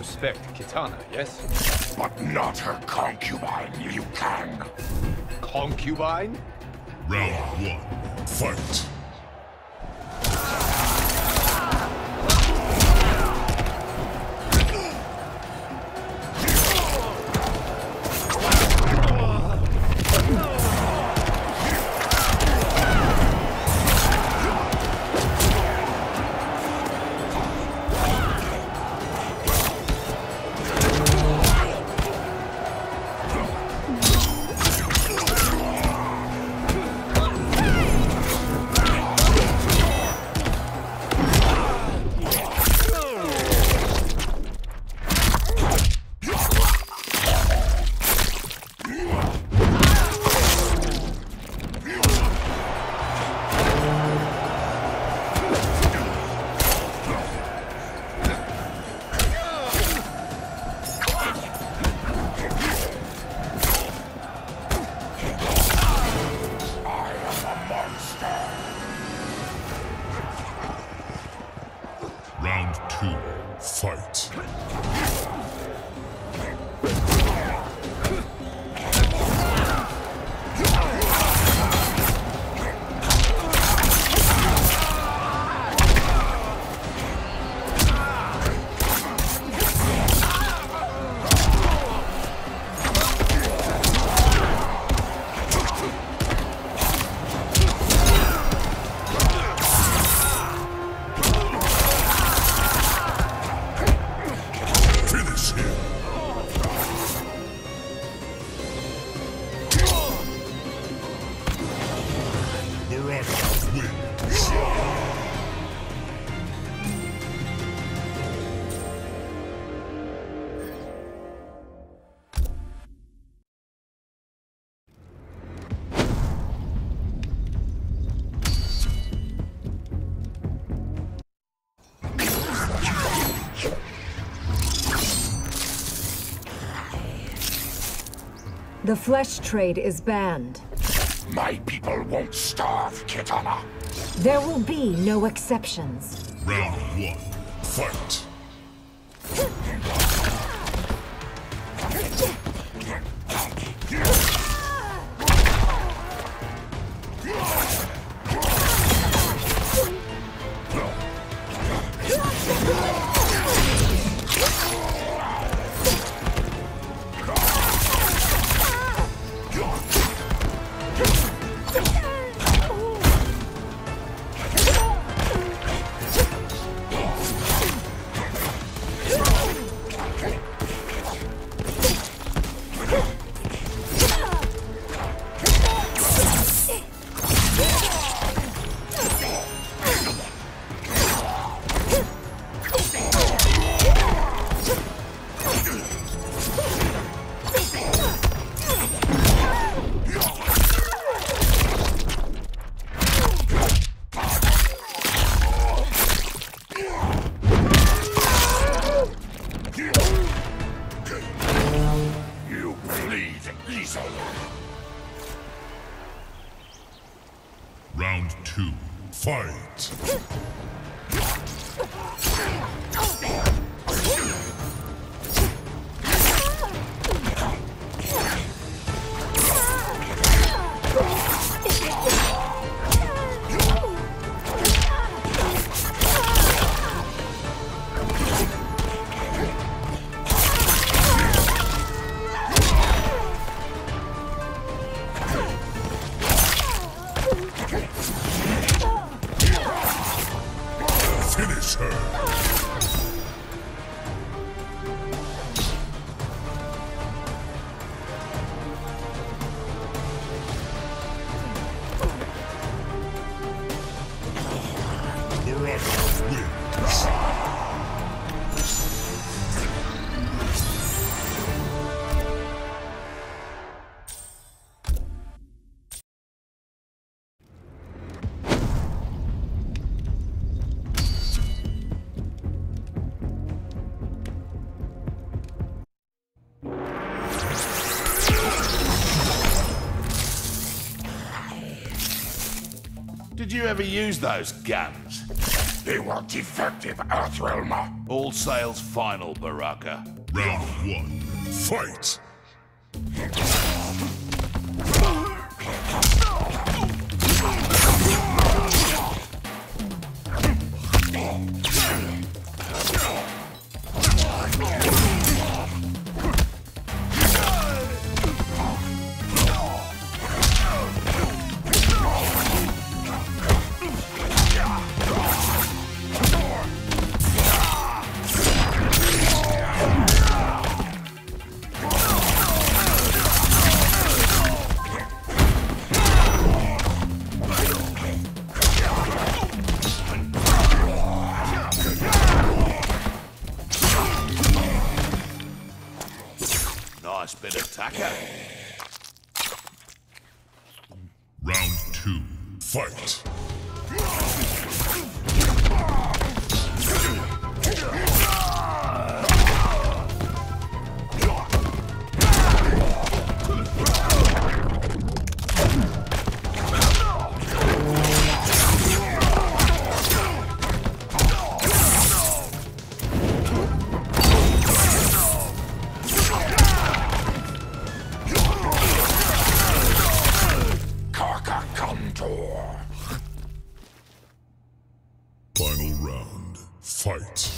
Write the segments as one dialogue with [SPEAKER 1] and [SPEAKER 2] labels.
[SPEAKER 1] respect Kitana, yes?
[SPEAKER 2] But not her concubine, Liu Kang.
[SPEAKER 1] Concubine?
[SPEAKER 3] Round one, fight.
[SPEAKER 4] The flesh trade is banned.
[SPEAKER 2] My people won't starve, Kitana.
[SPEAKER 4] There will be no exceptions.
[SPEAKER 3] Round one, fight. Fight.
[SPEAKER 2] Did you ever use those guns? He were defective Earthrealmer.
[SPEAKER 5] All sales final, Baraka.
[SPEAKER 3] Round one. Fight!
[SPEAKER 5] Nice bit of tacker.
[SPEAKER 3] Round two. Fight! Final round. Fight!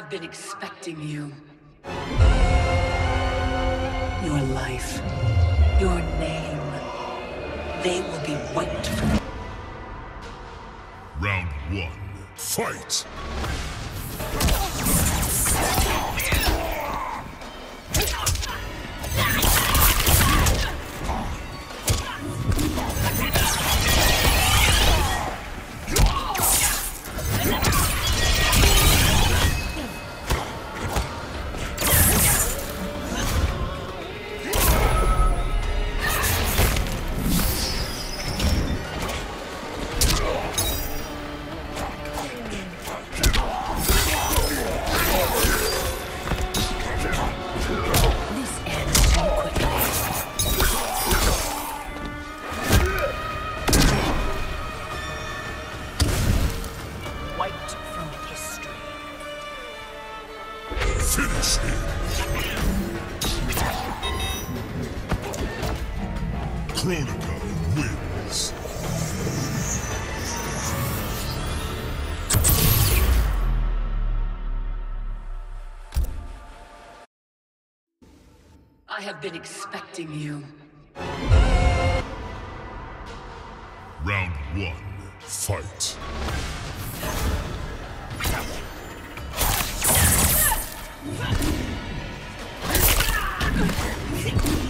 [SPEAKER 6] Have been expecting you. Your life, your name, they will be wiped from
[SPEAKER 3] Round one. Fight!
[SPEAKER 6] I have been expecting you.
[SPEAKER 3] Round one, fight.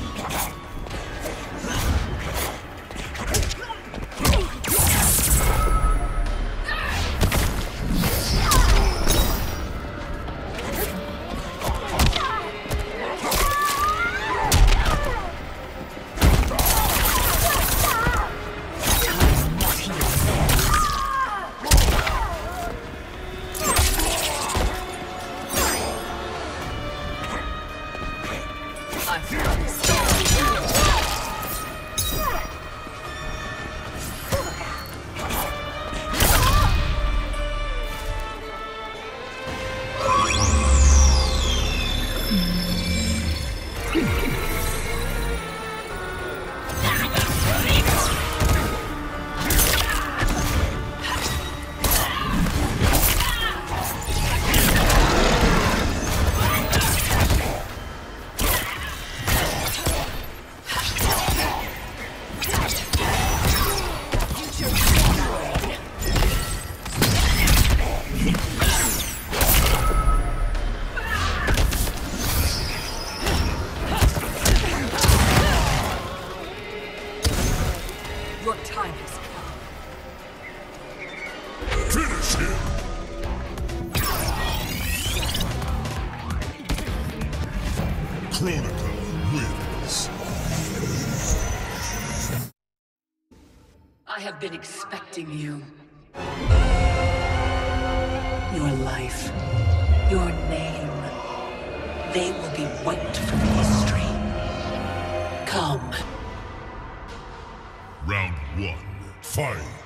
[SPEAKER 3] Chronica wins.
[SPEAKER 6] I have been expecting you. Your life, your name, they will be wiped from history. Come.
[SPEAKER 3] Round one, fight.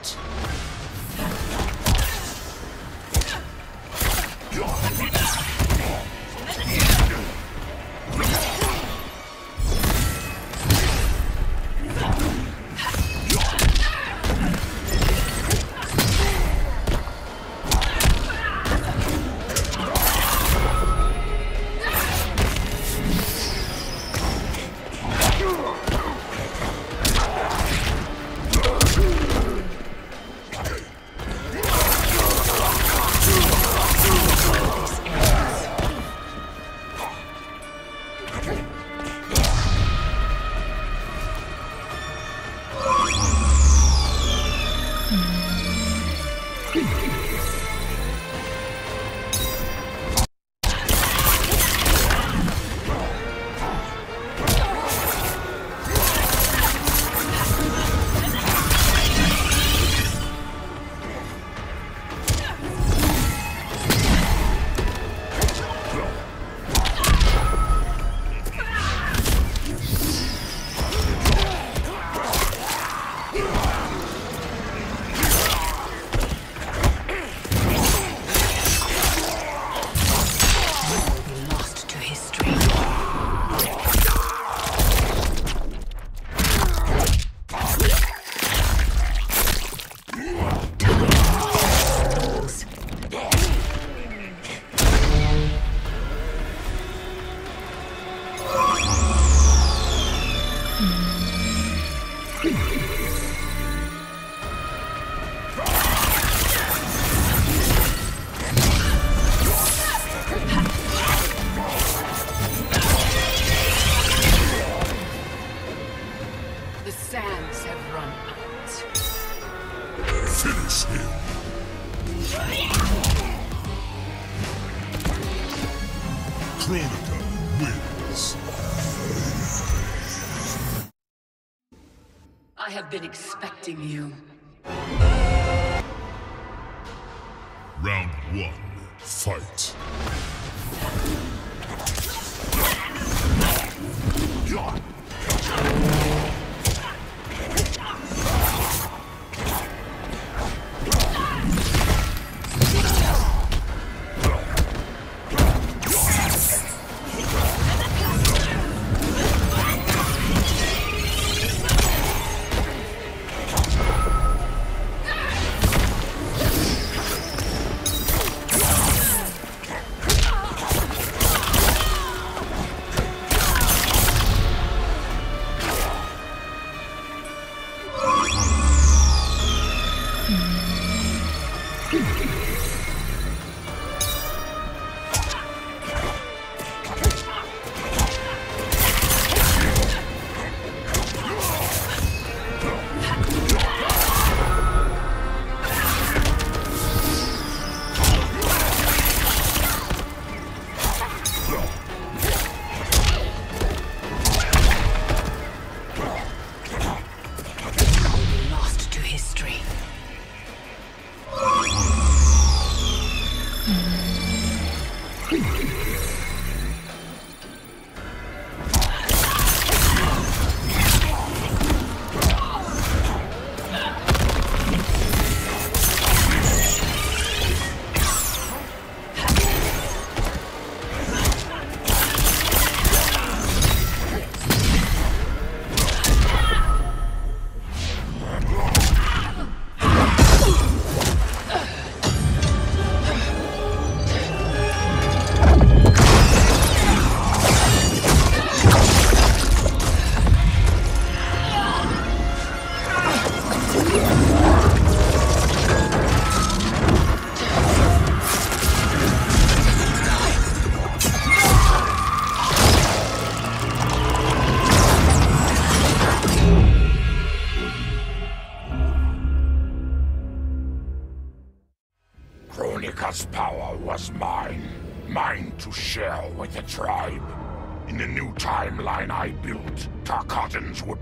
[SPEAKER 3] have run out. Finish him. Chronica wins.
[SPEAKER 6] I have been expecting you.
[SPEAKER 3] Round one, fight.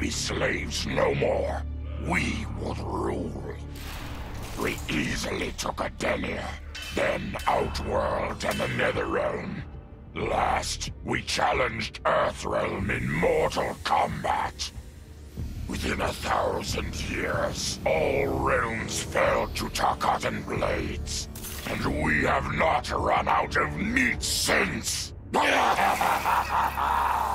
[SPEAKER 2] Be slaves no more. We would rule. We easily took Edenia, then Outworld and the Netherrealm. Last, we challenged Earthrealm in mortal combat. Within a thousand years, all realms fell to Tarkatan blades, and we have not run out of meat since.